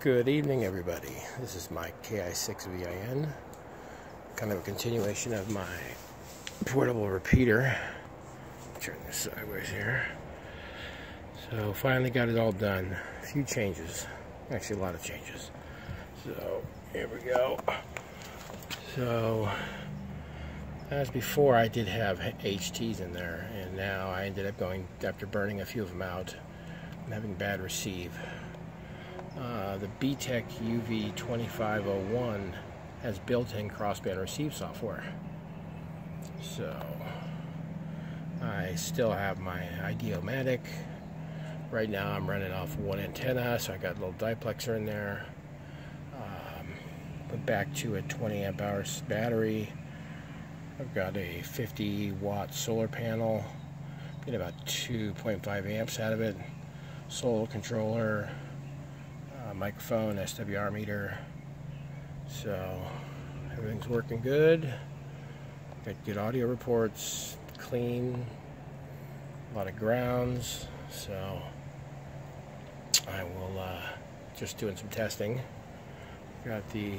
Good evening, everybody. This is my KI6VIN, kind of a continuation of my portable repeater. Turn this sideways here. So, finally got it all done. A few changes, actually, a lot of changes. So, here we go. So, as before, I did have HTs in there, and now I ended up going, after burning a few of them out, I'm having bad receive. Uh, the BTECH UV2501 has built-in crossband receive software. So I still have my Ideomatic. Right now I'm running off one antenna, so I got a little diplexer in there. Um, went back to a 20 amp hour battery. I've got a 50 watt solar panel. Get about 2.5 amps out of it. Solar controller microphone, SWR meter. So everything's working good. Got good audio reports, clean, a lot of grounds. So I will uh, just doing some testing. Got the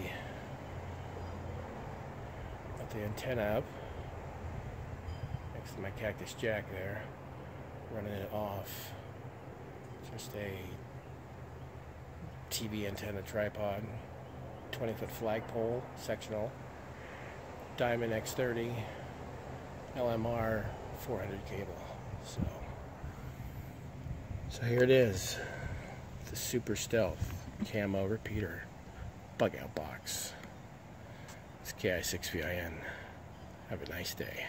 got the antenna up next to my cactus jack there, running it off. Just a TV antenna tripod, 20 foot flagpole, sectional, Diamond X30, LMR 400 cable. So, so here it is, the Super Stealth Camo Repeater bug out box. It's KI6VIN. Have a nice day.